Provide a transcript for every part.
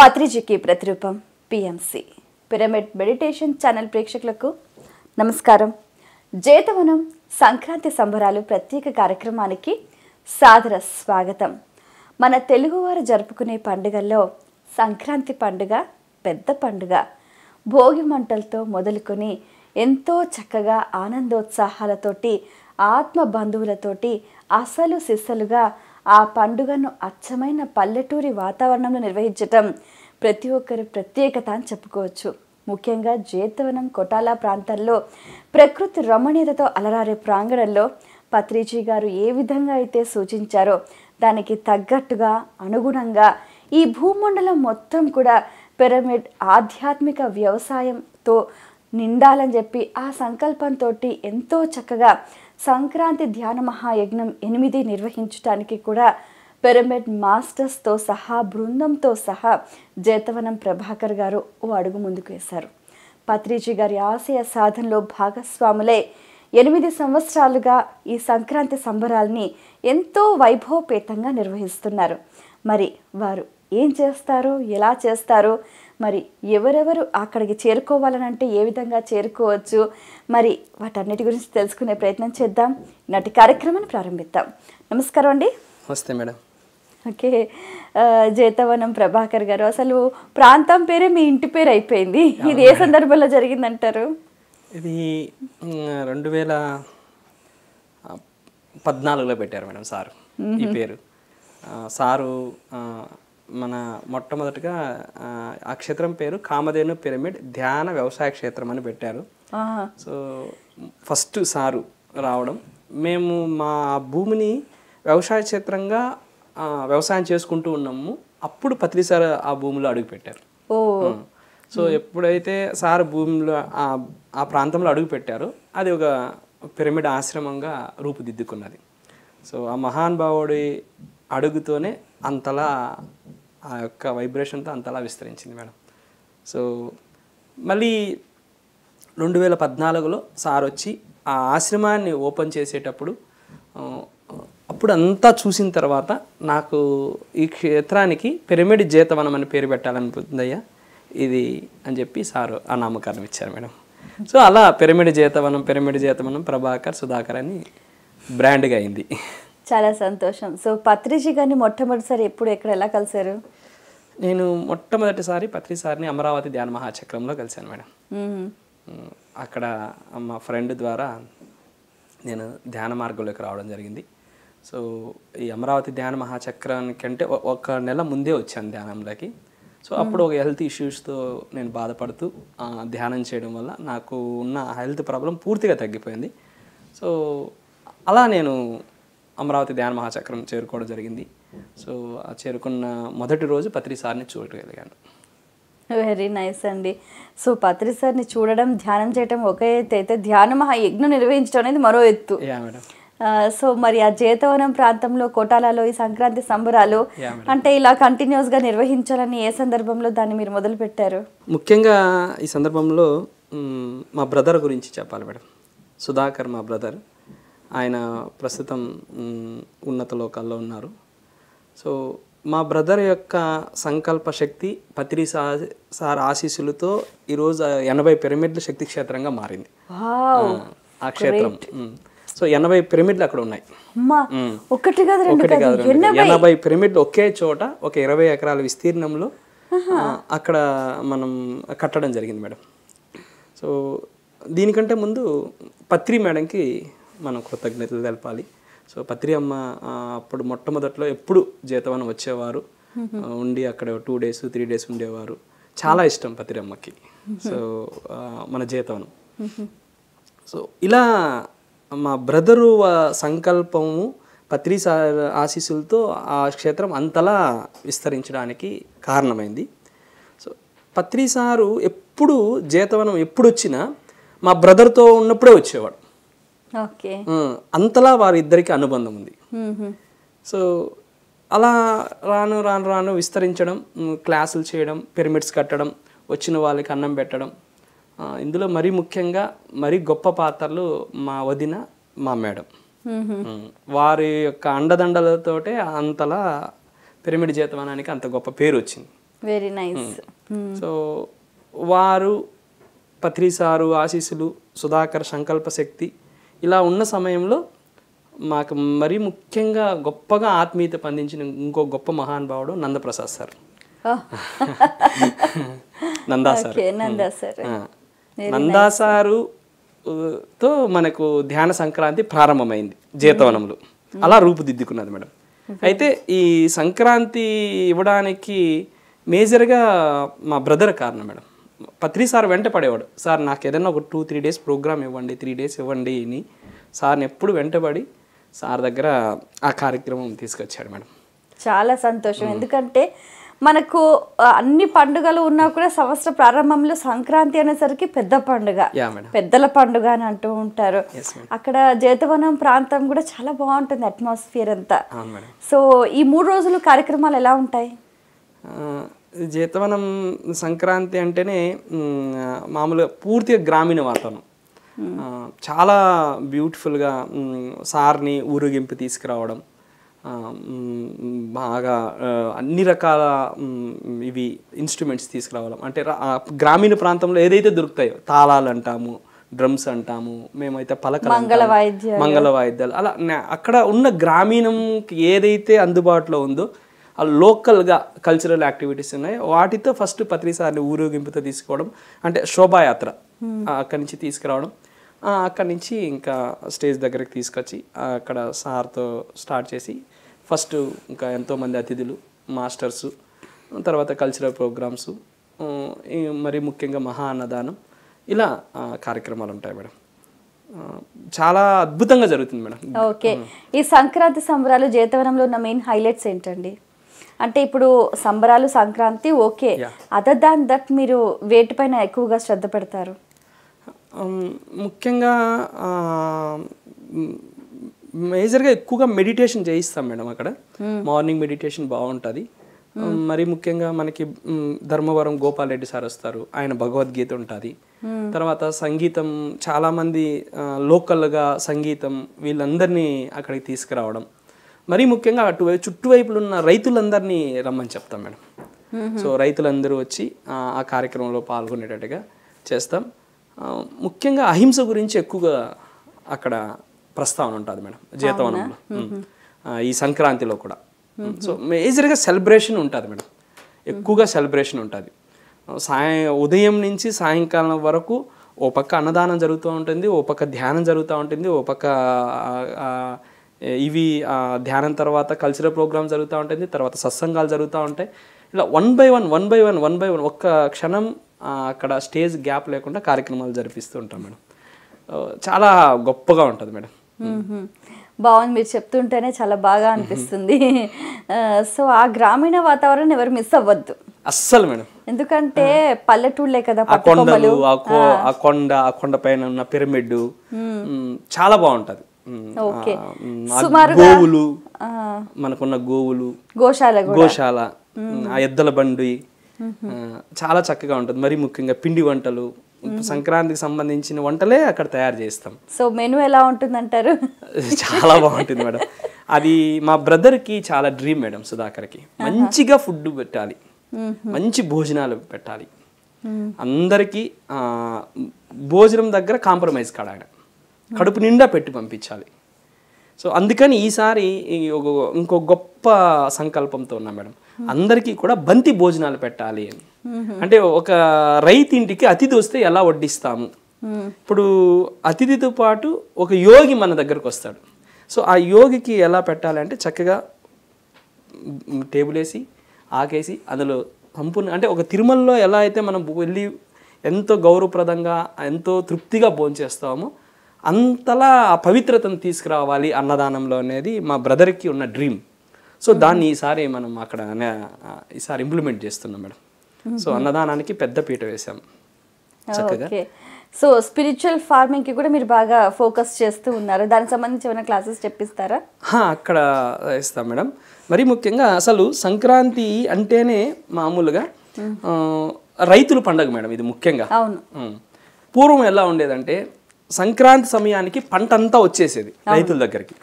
పత్రిజీకి ప్రతిరూపం PMC. Pyramid meditation channel ప్రేక్షకులకు నమస్కారం. జేతవనం సంక్రాంతి సంబరాలు ప్రత్యేక కార్యక్రమానికి సాదర స్వాగతం. మన తెలుగువారు జరుపుకునే పండుగల్లో సంక్రాంతి పండుగ పెద్ద పండుగ. భోగి మంటలతో మొదలుకొని ఎంతో చక్కగా ఆనందోత్సాహాలతోటి ఆత్మ బంధువులతోటి అసలు సిస్సలుగా ఆ పండుగను అచ్చమైన పల్లెటూరి వాతావరణంలో నిర్వహించటం ప్రతి ఒక్కరి ప్రత్యేకత అని చెప్పుకోవచ్చు. ముఖ్యంగా జేతవనం కొటాలా ప్రాంతాల్లో ప్రకృతి రమణీయతతో అలరారే ప్రాంగణంలో పత్రిజీ గారు ఏ విధంగా అయితే సూచించారో దానికి తగ్గట్టుగా అనుగుణంగా ఈ భూమండలం మొత్తం కూడా పిరమిడ్ ఆధ్యాత్మిక వ్యవసాయంతో నిండాలని చెప్పి ఆ సంకల్పంతో ఎంతో చక్కగా సంక్రాంతి ధ్యాన మహాయజ్ఞం ఎనిమిది నిర్వహించడానికి కూడా పిరమిడ్ మాస్టర్స్తో సహా బృందంతో సహా జేతవనం ప్రభాకర్ గారు ఓ అడుగు ముందుకు వేశారు. పత్రిజీ గారి ఆశయ సాధనలో భాగస్వాములే ఎనిమిది సంవత్సరాలుగా ఈ సంక్రాంతి సంబరాల్ని ఎంతో వైభవపేతంగా నిర్వహిస్తున్నారు. మరి వారు ఏం చేస్తారో ఎలా చేస్తారో మరి ఎవరెవరు అక్కడికి చేరుకోవాలనంటే ఏ విధంగా చేరుకోవచ్చు మరి వాటన్నిటి గురించి తెలుసుకునే ప్రయత్నం చేద్దాం. నాటి కార్యక్రమాన్ని ప్రారంభిద్దాం. నమస్కారం అండి. నమస్తే మేడం. ఓకే. జేతవనం ప్రభాకర్ గారు. అసలు ప్రాంతం పేరే మీ ఇంటి పేరు అయిపోయింది. ఇది ఏ సందర్భంలో జరిగిందంటారు? ఇది రెండు వేల పద్నాలుగులో పెట్టారు మేడం సారు. ఈ పేరు. సారు మన మొట్టమొదటిగా ఆ, క్షేత్రం పేరు కామధేను పిరమిడ్ ధ్యాన వ్యవసాయ క్షేత్రం అని పెట్టారు. సో ఫస్ట్ సారు రావడం. మేము మా భూమిని వ్యవసాయ క్షేత్రంగా వ్యవసాయం చేసుకుంటూ ఉన్నాము. అప్పుడు పత్రి సార్ ఆ భూమిలో అడుగు పెట్టారు. ఓ. సో ఎప్పుడైతే సార్ భూమిలో ఆ ఆ ప్రాంతంలో అడుగు పెట్టారో అది ఒక పిరమిడ్ ఆశ్రమంగా రూపుదిద్దుకున్నది. సో ఆ మహానుభావుడి అడుగుతోనే అంతలా ఆ యొక్క వైబ్రేషన్తో అంతలా విస్తరించింది మేడం. సో మళ్ళీ రెండు వేల పద్నాలుగులో సార్ వచ్చి ఆ ఆశ్రమాన్ని ఓపెన్ చేసేటప్పుడు అప్పుడు అంతా చూసిన తర్వాత నాకు ఈ క్షేత్రానికి పిరమిడ్ జీతవనం అని పేరు పెట్టాలనిపిందయ్యా ఇది అని చెప్పి సారు ఆ నామకరణం ఇచ్చారు మేడం. సో అలా పిరమిడ్ జీతవనం పిరమిడ్ జీతవనం ప్రభాకర్ సుధాకర్ అని బ్రాండ్గా అయింది. చాలా సంతోషం. సో పత్రిజీ గారిని మొట్టమొదటిసారి ఎప్పుడు ఎక్కడ ఎలా కలిశారు? నేను మొట్టమొదటిసారి పత్రి సార్ని అమరావతి ధ్యాన మహాచక్రంలో కలిశాను మేడం. అక్కడ మా ఫ్రెండ్ ద్వారా నేను ధ్యాన మార్గంలోకి రావడం జరిగింది. సో ఈ అమరావతి ధ్యాన మహాచక్రానికి అంటే ఒ- ఒక నెల ముందే వచ్చాను ధ్యానంలోకి. సో అప్పుడు ఒక హెల్త్ ఇష్యూస్తో నేను బాధపడుతూ ధ్యానం చేయడం వల్ల నాకు ఉన్న హెల్త్ ప్రాబ్లం పూర్తిగా తగ్గిపోయింది. సో అలా నేను అమరావతి ధ్యాన మహాచక్రం చేరుకోవడం జరిగింది. సో ఆ చేరుకున్న మొదటి రోజు పత్రి సార్ని చూడగలిగాను. వెరీ నైస్ అండి. సో పత్రి సార్ని చూడడం ధ్యానం చేయడం ఒక ఎత్తు అయితే ధ్యాన మహాయజ్ఞం నిర్వహించడం అనేది మరో ఎత్తు. సో మరి ఆ జేతవనం ప్రాంతంలో కోటాలలో ఈ సంక్రాంతి సంబరాలు అంటే ఇలా కంటిన్యూస్గా నిర్వహించాలని ఏ సందర్భంలో దాన్ని మీరు మొదలు పెట్టారు? ముఖ్యంగా ఈ సందర్భంలో మా బ్రదర్ గురించి చెప్పాలి మేడం. సుధాకర్ మా బ్రదర్. ఆయన ప్రస్తుతం ఉన్నత లోకాల్లో ఉన్నారు. సో మా బ్రదర్ యొక్క సంకల్ప శక్తి పత్రి సార్ ఆశీస్సులతో ఈరోజు ఎనభై పిరమిడ్ల శక్తి క్షేత్రంగా మారింది. ఆ, క్షేత్రం. సో ఎనభై పిరమిడ్లు అక్కడ ఉన్నాయి. ఒకటి కాదు ఒకటి కాదు. ఎనభై! పిరమిడ్లు ఒకే చోట ఒక ఇరవై ఎకరాల విస్తీర్ణంలో అక్కడ మనం కట్టడం జరిగింది మేడం. సో దీనికంటే ముందు పత్రి మేడంకి మనం కృతజ్ఞతలు తెలపాలి. సో పత్రి అమ్మ అప్పుడు మొట్టమొదట్లో ఎప్పుడు జీతవనం వచ్చేవారు. ఉండి అక్కడ టూ డేస్ త్రీ డేస్ ఉండేవారు. చాలా ఇష్టం పత్రి అమ్మకి సో మన జీతవనం. సో ఇలా మా బ్రదరు సంకల్పము పత్రి ఆశీస్సులతో ఆ క్షేత్రం అంతలా విస్తరించడానికి కారణమైంది. సో పత్రి సారు ఎప్పుడు జీతవనం ఎప్పుడు వచ్చినా మా బ్రదర్తో ఉన్నప్పుడే వచ్చేవాడు. అంతలా వారిద్దరికి అనుబంధం ఉంది. సో అలా రాను రాను రాను విస్తరించడం క్లాసులు చేయడం పిరమిడ్స్ కట్టడం వచ్చిన వాళ్ళకి అన్నం పెట్టడం ఇందులో మరీ ముఖ్యంగా మరీ గొప్ప పాత్రలు మా వదిన మా మేడం. వారి యొక్క అండదండలతోటే అంతలా పిరమిడ్ జీతవనానికి అంత గొప్ప పేరు వచ్చింది. వెరీ నైస్ సో వారు పత్రిసారు ఆశీస్సులు సుధాకర్ సంకల్ప శక్తి ఇలా ఉన్న సమయంలో మాకు మరీ ముఖ్యంగా గొప్పగా ఆత్మీయత పండించిన ఇంకో గొప్ప మహానుభావుడు Nandaprasad sir. Nanda sir. Nanda sir. తో మనకు ధ్యాన సంక్రాంతి ప్రారంభమైంది జీతవనంలో. అలా రూపుదిద్దుకున్నది మేడం. అయితే ఈ సంక్రాంతి ఇవ్వడానికి మేజర్గా మా బ్రదర్ కారణం మేడం. పత్రి సార్ వెంట పడేవాడు. సార్ నాకు ఏదైనా ఒక టూ త్రీ డేస్ ప్రోగ్రామ్ ఇవ్వండి త్రీ డేస్ ఇవ్వండి అని. సార్ని ఎప్పుడు వెంటబడి సార్ దగ్గర ఆ కార్యక్రమం తీసుకొచ్చాడు మేడం. చాలా సంతోషం. ఎందుకంటే మనకు అన్ని పండుగలు ఉన్నా కూడా సంవత్సర ప్రారంభంలో సంక్రాంతి అనేసరికి పెద్ద పండుగ. పెద్దల పండుగ అని అంటూ ఉంటారు. అక్కడ జేతవనం ప్రాంతం కూడా చాలా బాగుంటుంది అట్మాస్ఫియర్ అంతా. సో ఈ మూడు రోజులు కార్యక్రమాలు ఎలా ఉంటాయి? జీతవనం సంక్రాంతి అంటేనే మామూలుగా పూర్తిగా గ్రామీణ వాతావరణం చాలా బ్యూటిఫుల్గా సార్ని ఊరేగింపు తీసుకురావడం బాగా అన్ని రకాల ఇవి ఇన్స్ట్రుమెంట్స్ తీసుకురావడం అంటే గ్రామీణ ప్రాంతంలో ఏదైతే దొరుకుతాయో తాళాలు అంటాము డ్రమ్స్ అంటాము మేమైతే పలకలు మంగళ. వాయిద్యాలు. మంగళ వాయిద్యాలు అలా అక్కడ ఉన్న గ్రామీణంకి ఏదైతే అందుబాటులో ఉందో ఆ లోకల్గా కల్చరల్ యాక్టివిటీస్ ఉన్నాయో. వాటితో ఫస్ట్ పత్రిసారిని ఊరేగింపుతో తీసుకోవడం అంటే శోభాయాత్ర అక్కడి నుంచి తీసుకురావడం. అక్కడి నుంచి ఇంకా స్టేజ్ దగ్గరికి తీసుకొచ్చి అక్కడ సార్తో స్టార్ట్ చేసి ఫస్ట్ ఇంకా ఎంతోమంది అతిథులు మాస్టర్సు తర్వాత కల్చరల్ ప్రోగ్రామ్స్ మరి ముఖ్యంగా మహా అన్నదానం ఇలా కార్యక్రమాలు ఉంటాయి మేడం. చాలా అద్భుతంగా జరుగుతుంది మేడం. ఓకే. ఈ సంక్రాంతి సంబరాలు జేతవనంలో ఉన్న మెయిన్ హైలైట్స్ ఏంటండి? అంటే ఇప్పుడు సంబరాలు Sankranti okay. Other than that మీరు వేటిపైన ఎక్కువగా శ్రద్ధ పెడతారు? ఉమ్, ముఖ్యంగా మేజర్గా ఎక్కువగా మెడిటేషన్ చేయిస్తాం మేడం అక్కడ. మార్నింగ్ మెడిటేషన్ బాగుంటుంది. మరి ముఖ్యంగా మనకి ధర్మవరం గోపాల్ రెడ్డి సార్ వస్తారు. ఆయన భగవద్గీత ఉంటుంది. తర్వాత సంగీతం చాలామంది లోకల్గా సంగీతం వీళ్ళందరినీ అక్కడికి తీసుకురావడం. మరీ ముఖ్యంగా అటువైపు చుట్టువైపులు ఉన్న రైతులందరినీ రమ్మని చెప్తాం మేడం. సో రైతులందరూ వచ్చి ఆ, కార్యక్రమంలో పాల్గొనేటట్టుగా చేస్తాం. ముఖ్యంగా అహింస గురించి ఎక్కువగా అక్కడ ప్రస్తావన ఉంటుంది మేడం జీతవనంలో. ఈ సంక్రాంతిలో కూడా. సో మేజర్గా సెలబ్రేషన్ ఉంటుంది మేడం. ఎక్కువగా సెలబ్రేషన్ ఉంటుంది. సాయం ఉదయం నుంచి సాయంకాలం వరకు ఓ పక్క అన్నదానం జరుగుతూ ఉంటుంది ఓ పక్క ధ్యానం జరుగుతూ ఉంటుంది ఓ పక్క ఇవి ఆ, ధ్యానం తర్వాత కల్చరల్ ప్రోగ్రామ్ జరుగుతూ ఉంటుంది తర్వాత సత్సంగాలు జరుగుతూ ఉంటాయి. ఇలా one by one one by one one by one ఒక్క క్షణం అక్కడ స్టేజ్ గ్యాప్ లేకుండా కార్యక్రమాలు జరిపిస్తూ ఉంటాం మేడం. చాలా గొప్పగా ఉంటుంది మేడం. బాగుంది మీరు చెప్తుంటేనే చాలా బాగా అనిపిస్తుంది. సో ఆ గ్రామీణ వాతావరణం ఎవరు మిస్ అవ్వద్దు. అస్సలు మేడం. ఎందుకంటే పల్లెటూళ్ళే కదా ఆ కొండలు ఆ కొండ ఆ కొండ పైన ఉన్న పిరమిడ్ చాలా బాగుంటది. గోవులు మనకున్న గోవులు గోశాల గోశాల ఆ ఎద్దల బండి చాలా చక్కగా ఉంటుంది. మరి ముఖ్యంగా పిండి వంటలు సంక్రాంతికి సంబంధించిన వంటలే అక్కడ తయారు చేస్తాం. సో మెను ఎలా ఉంటుందంటారు? చాలా బాగుంటుంది మేడం. అది మా బ్రదర్కి చాలా డ్రీమ్ మేడం సుధాకర్కి. మంచిగా ఫుడ్ పెట్టాలి. మంచి భోజనాలు పెట్టాలి. అందరికీ భోజనం దగ్గర కాంప్రమైజ్ కాడ కడుపు నిండా పెట్టి పంపించాలి. సో అందుకని ఈసారి ఇంకో గొప్ప సంకల్పంతో ఉన్నా మేడం. అందరికీ కూడా బంతి భోజనాలు పెట్టాలి అని. అంటే ఒక రైతింటికి అతిథి వస్తే ఎలా వడ్డిస్తాము? ఇప్పుడు అతిథితో పాటు ఒక యోగి మన దగ్గరకు వస్తాడు. సో ఆ యోగికి ఎలా పెట్టాలి అంటే చక్కగా టేబుల్ వేసి ఆకేసి అందులో సంపూర్ణ అంటే ఒక తిరుమలలో ఎలా అయితే మనం వెళ్ళి ఎంతో గౌరవప్రదంగా ఎంతో తృప్తిగా భోంచేస్తామో అంతలా ఆ పవిత్రతను తీసుకురావాలి అన్నదానంలో అనేది మా బ్రదర్కి ఉన్న డ్రీమ్. సో దాన్ని ఈసారి మనం అక్కడ ఈసారి ఇంప్లిమెంట్ చేస్తున్నాం మేడం. సో అన్నదానానికి పెద్ద పీట వేసాం చక్కగా. సో స్పిరిచువల్ ఫార్మింగ్కి కూడా మీరు బాగా ఫోకస్ చేస్తూ ఉన్నారు. దానికి సంబంధించి ఏమైనా క్లాసెస్ చెప్పిస్తారా? హా, అక్కడ ఇస్తాం మేడం. మరి ముఖ్యంగా అసలు సంక్రాంతి అంటేనే మామూలుగా రైతుల పండగ మేడం ఇది ముఖ్యంగా. అవును. పూర్వం ఎలా ఉండేదంటే సంక్రాంతి సమయానికి పంట అంతా వచ్చేసేది రైతుల దగ్గరికి.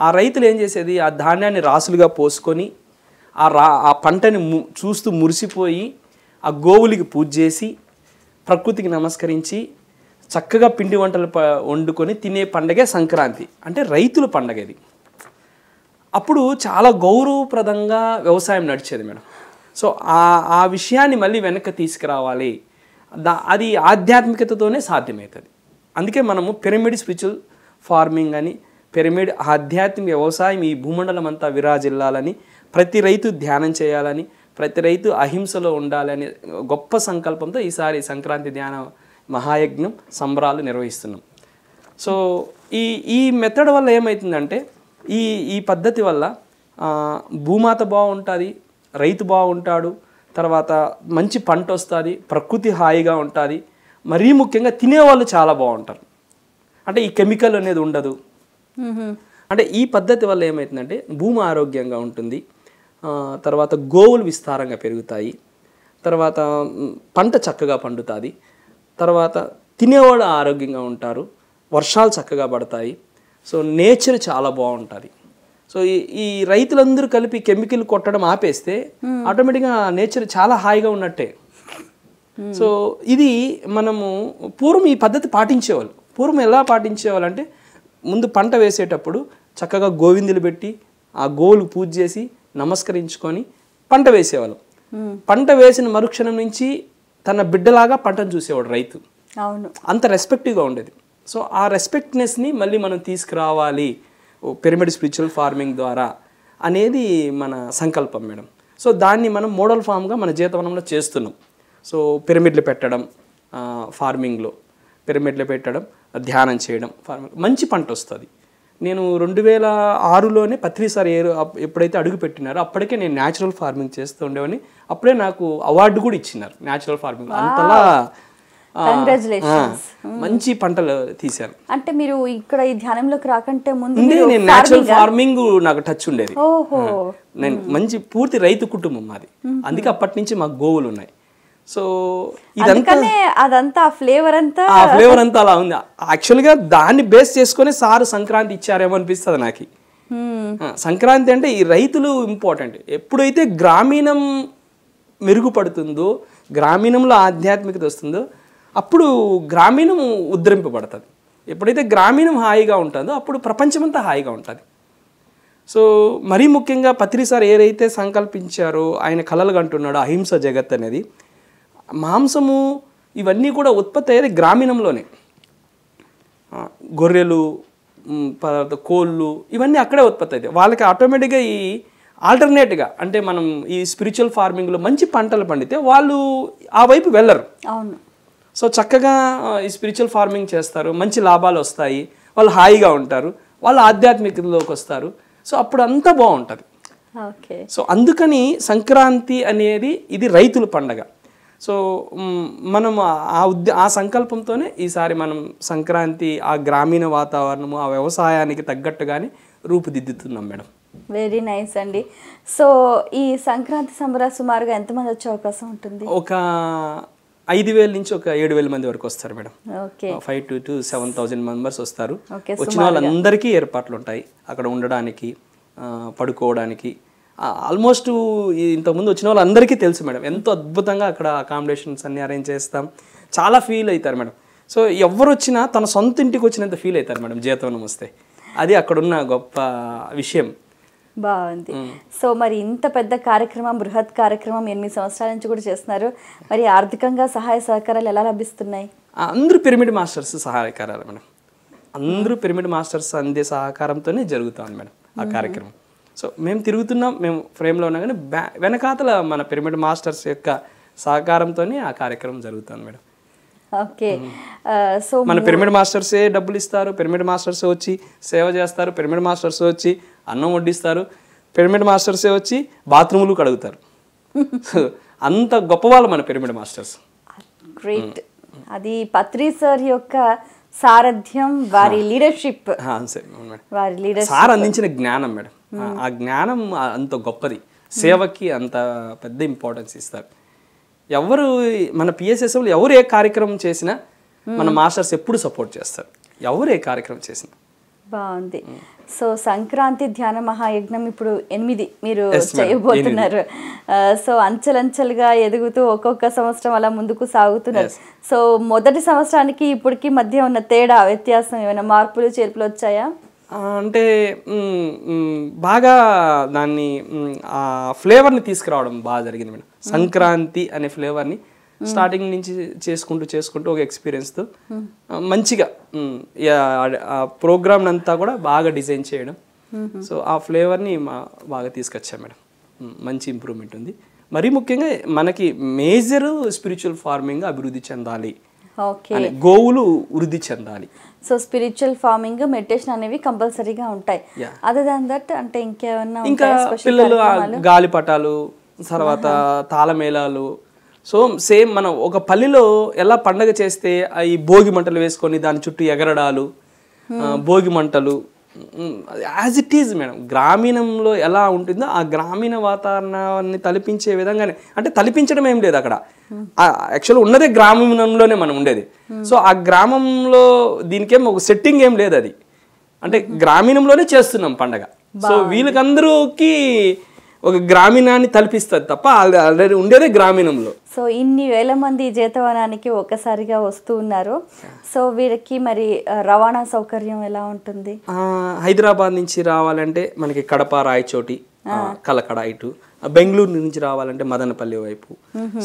ఆ రైతులు ఏం చేసేది? ఆ ధాన్యాన్ని రాసులుగా పోసుకొని ఆ రా ఆ పంటని ము చూస్తూ మురిసిపోయి ఆ గోవులకి పూజ చేసి ప్రకృతికి నమస్కరించి చక్కగా పిండి వంటలు వండుకొని తినే పండగే సంక్రాంతి. అంటే రైతుల పండగ ఇది. అప్పుడు చాలా గౌరవప్రదంగా వ్యవసాయం నడిచేది మేడం. సో ఆ ఆ విషయాన్ని మళ్ళీ వెనక్కి తీసుకురావాలి. దా అది ఆధ్యాత్మికతతోనే సాధ్యమవుతుంది. అందుకే మనము పిరమిడ్ స్పిరిచువల్ ఫార్మింగ్ అని పిరమిడ్ ఆధ్యాత్మిక వ్యవసాయం ఈ భూమండలం అంతా విరాజిల్లాలని ప్రతి రైతు ధ్యానం చేయాలని ప్రతి రైతు అహింసలో ఉండాలని గొప్ప సంకల్పంతో ఈసారి సంక్రాంతి ధ్యాన మహాయజ్ఞం సంబరాలు నిర్వహిస్తున్నాం. సో ఈ ఈ మెథడ్ వల్ల ఏమవుతుందంటే ఈ ఈ పద్ధతి వల్ల భూమాత బాగుంటుంది రైతు బాగుంటాడు తర్వాత మంచి పంట వస్తుంది ప్రకృతి హాయిగా ఉంటుంది మరీ ముఖ్యంగా తినేవాళ్ళు చాలా బాగుంటారు. అంటే ఈ కెమికల్ అనేది ఉండదు. అంటే ఈ పద్ధతి వల్ల ఏమవుతుందంటే భూమి ఆరోగ్యంగా ఉంటుంది. తర్వాత గోవులు విస్తారంగా పెరుగుతాయి. తర్వాత పంట చక్కగా పండుతుంది. తర్వాత తినేవాళ్ళు ఆరోగ్యంగా ఉంటారు. వర్షాలు చక్కగా పడతాయి. సో నేచర్ చాలా బాగుంటుంది. సో ఈ ఈ రైతులందరూ కలిపి కెమికల్ కొట్టడం ఆపేస్తే ఆటోమేటిక్గా నేచర్ చాలా హాయిగా ఉన్నట్టే. సో ఇది మనము పూర్వం ఈ పద్ధతి పాటించేవాళ్ళు. పూర్వం ఎలా పాటించేవాళ్ళు అంటే ముందు పంట వేసేటప్పుడు చక్కగా గోవిందులు పెట్టి ఆ గోవులు పూజ చేసి నమస్కరించుకొని పంట వేసేవాళ్ళు. పంట వేసిన మరుక్షణం నుంచి తన బిడ్డలాగా పంటను చూసేవాడు రైతు. అవును. అంత రెస్పెక్టివ్గా ఉండేది. సో ఆ రెస్పెక్ట్నెస్ని మళ్ళీ మనం తీసుకురావాలి. పిరమిడ్ స్పిరిచువల్ ఫార్మింగ్ ద్వారా అనేది మన సంకల్పం మేడం. సో దాన్ని మనం మోడల్ ఫామ్గా మన జీతవనంలో చేస్తున్నాం. సో పిరమిడ్లు పెట్టడం ఫార్మింగ్లో పిరమిడ్లు పెట్టడం ధ్యానం చేయడం ఫార్మింగ్ మంచి పంట వస్తుంది. నేను రెండు వేల ఆరులోనే పత్రిసారి ఏరు అప్- ఎప్పుడైతే అడుగు పెట్టినారో అప్పటికే నేను న్యాచురల్ ఫార్మింగ్ చేస్తూ ఉండేవాడిని. అప్పుడే నాకు అవార్డు కూడా ఇచ్చినారు న్యాచురల్ ఫార్మింగ్. అంతలా. ఆ, మంచి పంటలు తీశాను అంటే మీరు ఇక్కడ ఈ ధ్యానంలోకి రాకంటే ముందు నేను న్యాచురల్ ఫార్మింగ్? నాకు టచ్ ఉండేది. నేను మంచి పూర్తి రైతు కుటుంబం మాది. అందుకే అప్పటి నుంచి మాకు గోవులు ఉన్నాయి సో ఇదంతా అదంతా ఫ్లేవర్ అంతా ఆ ఫ్లేవర్ అంతా అలా ఉంది. యాక్చువల్గా దాన్ని బేస్ చేసుకొని సారు సంక్రాంతి ఇచ్చారేమో అనిపిస్తుంది నాకు. సంక్రాంతి అంటే ఈ రైతులు ఇంపార్టెంట్ ఎప్పుడైతే గ్రామీణం మెరుగుపడుతుందో గ్రామీణంలో ఆధ్యాత్మికత వస్తుందో అప్పుడు గ్రామీణం ఉద్ధరింపబడుతుంది. ఎప్పుడైతే గ్రామీణం హాయిగా ఉంటుందో అప్పుడు ప్రపంచమంతా హాయిగా ఉంటుంది. సో మరీ ముఖ్యంగా పత్రి సార్ ఏదైతే సంకల్పించారో ఆయన కలలు కంటున్నాడో అహింస జగత్ అనేది మాంసము ఇవన్నీ కూడా ఉత్పత్తి అయ్యేది గ్రామీణంలోనే. గొర్రెలు కోళ్ళు ఇవన్నీ అక్కడే ఉత్పత్తి అవుతాయి. వాళ్ళకి ఆటోమేటిక్గా ఈ ఆల్టర్నేట్గా అంటే మనం ఈ స్పిరిచువల్ ఫార్మింగ్లో మంచి పంటలు పండితే వాళ్ళు ఆ వైపు వెళ్ళరు. అవును. సో చక్కగా ఈ స్పిరిచువల్ ఫార్మింగ్ చేస్తారు. మంచి లాభాలు వస్తాయి. వాళ్ళు హాయిగా ఉంటారు. వాళ్ళు ఆధ్యాత్మికతలోకి వస్తారు. సో అప్పుడు అంతా బాగుంటుంది. ఓకే. సో అందుకని సంక్రాంతి అనేది ఇది రైతుల పండగ. సో మనం ఆ- ఉద్ద ఆ సంకల్పంతోనే ఈసారి మనం సంక్రాంతి ఆ గ్రామీణ వాతావరణము ఆ వ్యవసాయానికి తగ్గట్టుగానే రూపుదిద్దుతున్నాం మేడం. వెరీ నైస్ అండి. సో ఈ సంక్రాంతి సంబర సుమారుగా ఎంతమంది వచ్చే అవకాశం ఉంటుంది? ఒక ఐదు వేల నుంచి ఒక ఏడు వేల మంది వరకు వస్తారు madam. Okay. Five to to seven thousand members వస్తారు. ఓకే, వచ్చిన వాళ్ళందరికీ ఏర్పాట్లు ఉంటాయి అక్కడ ఉండడానికి పడుకోవడానికి ఆల్మోస్ట్ ఇంతకుముందు వచ్చిన వాళ్ళందరికీ తెలుసు మేడం. ఎంతో అద్భుతంగా అక్కడ అకామిడేషన్స్ అన్ని అరేంజ్ చేస్తాం. చాలా ఫీల్ అవుతారు మేడం. సో ఎవరు వచ్చినా తన సొంత ఇంటికి వచ్చినంత ఫీల్ అవుతారు మేడం జీతవనం వస్తే. అది అక్కడున్న గొప్ప విషయం. బాగుంది. సో మరి ఇంత పెద్ద కార్యక్రమం బృహత్ కార్యక్రమం ఎనిమిది సంవత్సరాల నుంచి కూడా చేస్తున్నారు. మరి ఆర్థికంగా సహాయ సహకారాలు ఎలా లభిస్తున్నాయి? అందరూ పిరమిడ్ మాస్టర్స్ సహాయకారాలు మేడం. అందరూ పిరమిడ్ మాస్టర్స్ అందే సహకారంతోనే జరుగుతుంది మేడం ఆ కార్యక్రమం. సో మేము తిరుగుతున్నాం మేము ఫ్రేమ్లో ఉన్నాం కానీ బ్యా వెనకాతల మన పిరమిడ్ మాస్టర్స్ యొక్క సహకారంతోనే ఆ కార్యక్రమం జరుగుతుంది మేడం. ఓకే. సో మన పిరమిడ్ మాస్టర్సే డబ్బులు ఇస్తారు పిరమిడ్ మాస్టర్స్ వచ్చి సేవ చేస్తారు పిరమిడ్ మాస్టర్స్ వచ్చి అన్నం వడ్డిస్తారు పిరమిడ్ మాస్టర్సే వచ్చి బాత్రూములు కడుగుతారు. సో అంత గొప్పవాళ్ళు మన పిరమిడ్ మాస్టర్స్. గ్రేట్. అది పత్రి సార్ యొక్క సారథ్యం వారి లీడర్షిప్ వారి లీడర్ సార్ అందించిన జ్ఞానం మేడం. ఆ- జ్ఞానం అంత గొప్పది. సేవకి అంత పెద్ద ఇంపార్టెన్స్ ఇస్తారు. ఎవరు మన పిఎస్ఎస్లో ఎవరు ఏ కార్యక్రమం చేసినా మన మాస్టర్స్ ఎప్పుడు సపోర్ట్ చేస్తారు? ఎవరు ఏ కార్యక్రమం చేసినా? బాగుంది. సో సంక్రాంతి ధ్యాన మహాయజ్ఞం ఇప్పుడు ఎనిమిది మీరు. చేయబోతున్నారు. సో అంచెలంచెలుగా ఎదుగుతూ ఒక్కొక్క సంవత్సరం అలా ముందుకు సాగుతున్నారు. సో మొదటి సంవత్సరానికి ఇప్పటికి మధ్య ఉన్న తేడా వ్యత్యాసం ఏమైనా మార్పులు చేర్పులు వచ్చాయా? అంటే బాగా దాన్ని ఆ ఫ్లేవర్ని తీసుకురావడం బాగా జరిగింది మేడం. సంక్రాంతి అనే ఫ్లేవర్ని స్టార్టింగ్ నుంచి చేసుకుంటూ చేసుకుంటూ ఒక ఎక్స్పీరియన్స్తో మంచిగా ప్రోగ్రామ్ అంతా కూడా బాగా డిజైన్ చేయడం. సో ఆ ఫ్లేవర్ని మా బాగా తీసుకొచ్చాం మేడం. మంచి ఇంప్రూవ్మెంట్ ఉంది. మరీ ముఖ్యంగా మనకి మేజర్ స్పిరిచువల్ ఫార్మింగ్ అభివృద్ధి చెందాలి. ఓకే. గోవులు వృద్ధి చెందాలి. సో స్పిరిచువల్ ఫార్మింగ్ మెడిటేషన్ అనేవి కంపల్సరీగా ఉంటాయి. అదర్ దాన్ దట్ అంటే ఇంకేమన్నా ఇంకా పిల్లలు? గాలిపటాలు తర్వాత తాళమేళాలు సో సేమ్ మనం ఒక పల్లెలో ఎలా పండగ చేస్తే ఆ ఈ భోగి మంటలు వేసుకొని దాని చుట్టూ ఎగరడాలు ఆ, భోగి మంటలు యాజ్ ఇట్ ఈజ్ మేడం. గ్రామీణంలో ఎలా ఉంటుందో ఆ గ్రామీణ వాతావరణాన్ని తలపించే విధంగానే అంటే తలపించడం ఏం లేదు అక్కడ. యాక్చువల్ ఉన్నదే గ్రామీణంలోనే మనం ఉండేది. సో ఆ గ్రామంలో దీనికేం ఒక సెట్టింగ్ ఏం లేదు అది. అంటే గ్రామీణంలోనే చేస్తున్నాం పండగ. సో వీళ్ళకందరూకి ఒక గ్రామీణాన్ని తలపిస్తుంది తప్ప ఆల్రెడీ ఉండేదే గ్రామీణంలో. సో ఇన్ని వేల మంది జీతవనానికి ఒక్కసారిగా వస్తూ ఉన్నారు. సో వీరికి మరి రవాణా సౌకర్యం ఎలా ఉంటుంది? హైదరాబాద్ నుంచి రావాలంటే మనకి కడప రాయచోటి కలకడ ఇటు బెంగళూరు నుంచి రావాలంటే మదనపల్లి వైపు.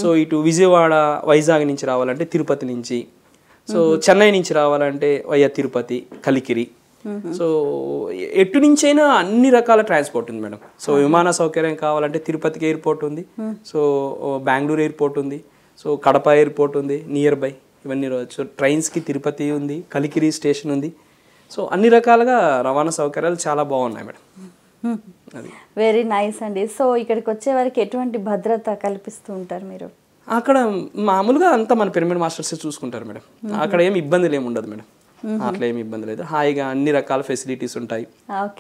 సో ఇటు విజయవాడ వైజాగ్ నుంచి రావాలంటే తిరుపతి నుంచి. సో చెన్నై నుంచి రావాలంటే వయ్య తిరుపతి కలికిరి. సో ఎటు నుంచైనా అన్ని రకాల ట్రాన్స్పోర్ట్ ఉంది మేడం. సో విమాన సౌకర్యం కావాలంటే తిరుపతికి ఎయిర్పోర్ట్ ఉంది. సో బెంగళూరు ఎయిర్పోర్ట్ ఉంది. సో కడప ఎయిర్పోర్ట్ ఉంది నియర్ బై ఇవన్నీ సో ట్రైన్స్కి తిరుపతి ఉంది కలికిరి స్టేషన్ ఉంది. సో అన్ని రకాలుగా రవాణా సౌకర్యాలు చాలా బాగున్నాయి మేడం. వెరీ నైస్ అండి. సో ఇక్కడికి వచ్చే వారికి ఎటువంటి భద్రత కల్పిస్తూ ఉంటారు మీరు? అక్కడ మామూలుగా అంతా మన పిరమిడ్ మాస్టర్స్ చూసుకుంటారు మేడం. అక్కడ ఏమి ఇబ్బందులు ఏమి ఉండదు మేడం. అట్లా ఏమి ఇబ్బంది లేదు. హాయిగా అన్ని రకాల ఫెసిలిటీస్ ఉంటాయి.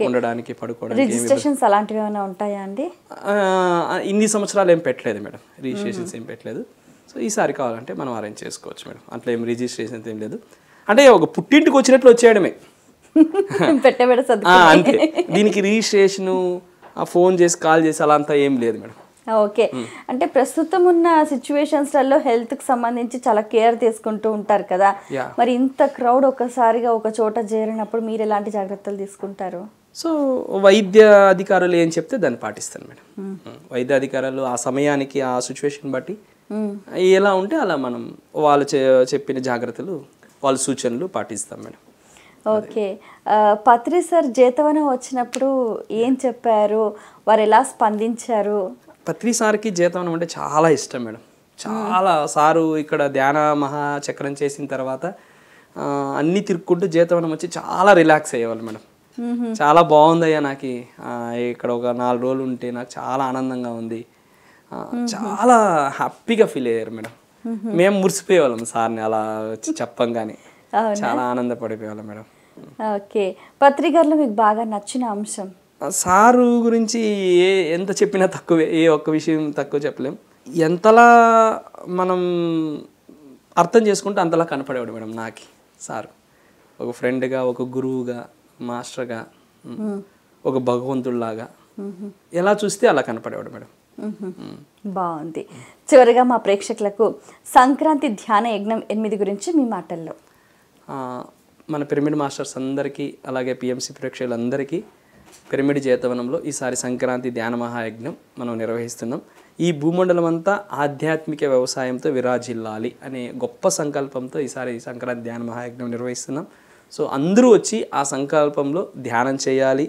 ఉండడానికి పడుకోవడానికి ఏమి రిజిస్ట్రేషన్స్ అలాంటివి ఏమైనా ఉంటాయా అండి? ఆ, ఇన్ని సంవత్సరాలు ఏం పెట్టలేదు మేడం. రిజిస్ట్రేషన్స్ ఏం పెట్టలేదు. సో ఈసారి కావాలంటే మనం అరేంజ్ చేసుకోవచ్చు మేడం. అట్లా ఏం రిజిస్ట్రేషన్స్ ఏం లేదు. అంటే ఒక పుట్టింటికి వచ్చినట్లు వచ్చేయడమే. అంతే. దీనికి రిజిస్ట్రేషను ఫోన్ చేసి కాల్ చేసి అలా అంతా ఏం లేదు మేడం. ఓకే. అంటే ప్రస్తుతం ఉన్న సిచ్యువేషన్స్లలో హెల్త్కి సంబంధించి చాలా కేర్ తీసుకుంటూ ఉంటారు కదా. మరి ఇంత క్రౌడ్ ఒక్కసారిగా ఒక చోట చేరినప్పుడు మీరు ఎలాంటి జాగ్రత్తలు తీసుకుంటారు? సో వైద్య అధికారులు ఏం చెప్తే దాన్ని పాటిస్తాను మేడం. వైద్య అధికారులు ఆ సమయానికి ఆ సిచ్యువేషన్ బట్టి ఎలా ఉంటే అలా మనం వాళ్ళు చెప్పిన జాగ్రత్తలు వాళ్ళ సూచనలు పాటిస్తాం madam. Okay. Patri sir Jeetavanam వచ్చినప్పుడు ఏం చెప్పారు? వారు ఎలా స్పందించారు? పత్రి సార్కి జీతవనం అంటే చాలా ఇష్టం మేడం. చాలా సారు ఇక్కడ ధ్యాన మహాచక్రం చేసిన తర్వాత అన్నీ తిరుక్కుంటూ జీతవనం వచ్చి చాలా రిలాక్స్ అయ్యేవాళ్ళు మేడం. చాలా బాగుందయ్యా నాకు. ఇక్కడ ఒక నాలుగు రోజులు ఉంటే నాకు చాలా ఆనందంగా ఉంది. చాలా హ్యాపీగా ఫీల్ అయ్యారు మేడం. మేము మురిసిపోయేవాళ్ళం సార్ని అలా వచ్చి చెప్పంగానే. చాలా ఆనందపడిపోయేవాళ్ళం మేడం. ఓకే. పత్రి గారిలో మీకు బాగా నచ్చిన అంశం? సారు గురించి ఏ ఎంత చెప్పినా తక్కువే ఏ ఒక్క విషయం తక్కువ చెప్పలేం. ఎంతలా మనం అర్థం చేసుకుంటే అంతలా కనపడేవాడు మేడం నాకి సారు. ఒక ఫ్రెండ్గా ఒక గురువుగా మాస్టర్గా ఒక భగవంతుడిలాగా. ఎలా చూస్తే అలా కనపడేవాడు మేడం. బాగుంది. చివరిగా మా ప్రేక్షకులకు సంక్రాంతి ధ్యాన యజ్ఞం ఎనిమిది గురించి మీ మాటల్లో. మన పిరమిడ్ మాస్టర్స్ అందరికీ అలాగే పిఎంసి ప్రేక్షకులందరికీ పిరమిడ్ చేతవనంలో ఈసారి సంక్రాంతి ధ్యాన మహాయజ్ఞం మనం నిర్వహిస్తున్నాం. ఈ భూమండలం అంతా ఆధ్యాత్మిక వ్యవసాయంతో విరాజిల్లాలి అనే గొప్ప సంకల్పంతో ఈసారి సంక్రాంతి ధ్యాన మహాయజ్ఞం నిర్వహిస్తున్నాం. సో అందరూ వచ్చి ఆ సంకల్పంలో ధ్యానం చేయాలి.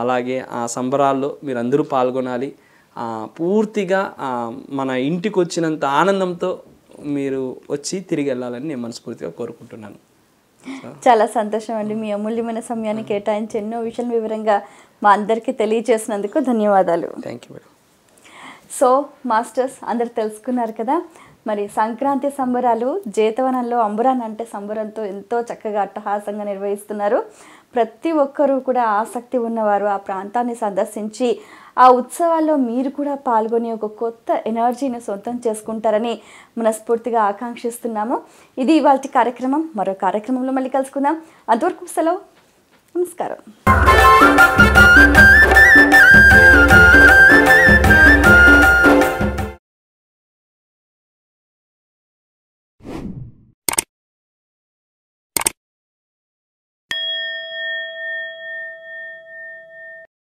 అలాగే ఆ సంబరాల్లో మీరు అందరూ పాల్గొనాలి పూర్తిగా మన ఇంటికి వచ్చినంత ఆనందంతో మీరు వచ్చి తిరిగి వెళ్ళాలని నేను మనస్ఫూర్తిగా కోరుకుంటున్నాను. చాలా సంతోషం అండి మీ అమూల్యమైన సమయాన్ని కేటాయించి ఎన్నో విషయాలు వివరంగా మా అందరికీ తెలియజేసినందుకు ధన్యవాదాలు. థ్యాంక్ యూ సో మాస్టర్స్ అందరు తెలుసుకున్నారు కదా మరి సంక్రాంతి సంబరాలు జేతవనంలో అంబురాన్ అంటే సంబరంతో ఎంతో చక్కగా అట్టహాసంగా నిర్వహిస్తున్నారు. ప్రతి ఒక్కరూ కూడా ఆసక్తి ఉన్నవారు ఆ ప్రాంతాన్ని సందర్శించి ఆ ఉత్సవాల్లో మీరు కూడా పాల్గొని ఒక కొత్త ఎనర్జీని సొంతం చేసుకుంటారని మనస్ఫూర్తిగా ఆకాంక్షిస్తున్నాము. ఇది ఇవాళ కార్యక్రమం. మరో కార్యక్రమంలో మళ్ళీ కలుసుకుందాం. అంతవరకు సెలవు. నమస్కారం.